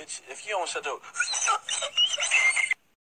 bitch, if you don't shut up,